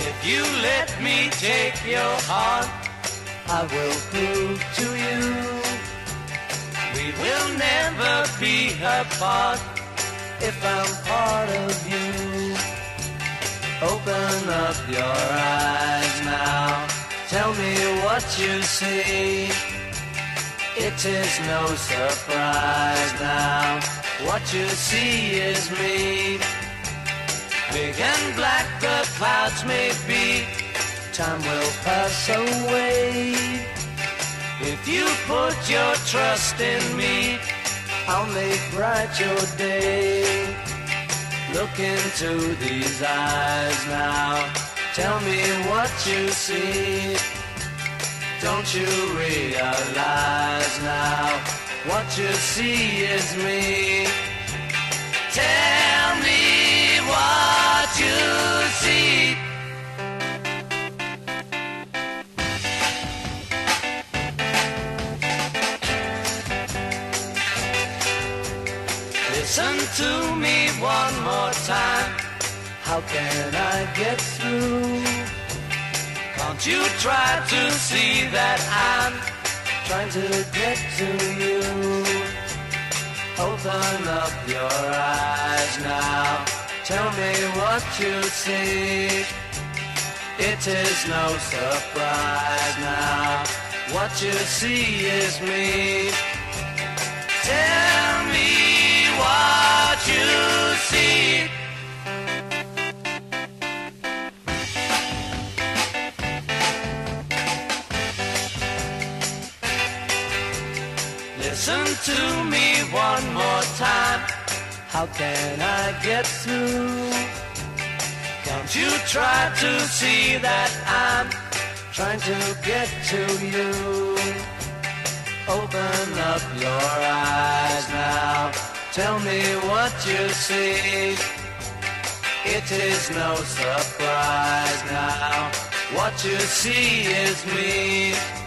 If you let me take your heart, I will prove to you we will never be apart. if I'm part of you. Open up your eyes now. Tell me what you see. It is no surprise now. What you see is me. Big and black the clouds may be. Time will pass away. If you put your trust in me, I'll make bright your day. Look into these eyes now. Tell me what you see. Don't you realize now? What you see is me. Listen to me one more time. How can I get through? Can't you try to see that I'm Trying to get to you. Open up your eyes now. Tell me what you see. It is no surprise now. What you see is me. Listen to me one more time. How can I get through? Can't you try to see that I'm Trying to get to you. Open up your eyes now. Tell me what you see. It is no surprise now. What you see is me.